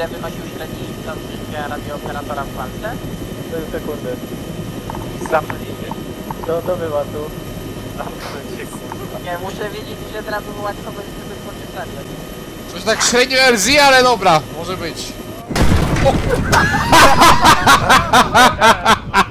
ile wynosił średni czas życia radiooperatora w walce? To jest sekundy. Zamknąć się. Do, do wymatu. Zamknąć się, kurwa. Nie, muszę wiedzieć, że teraz wywołać kogoś, żeby pocieszali. Coś tak średnio LZ, ale dobra, może być.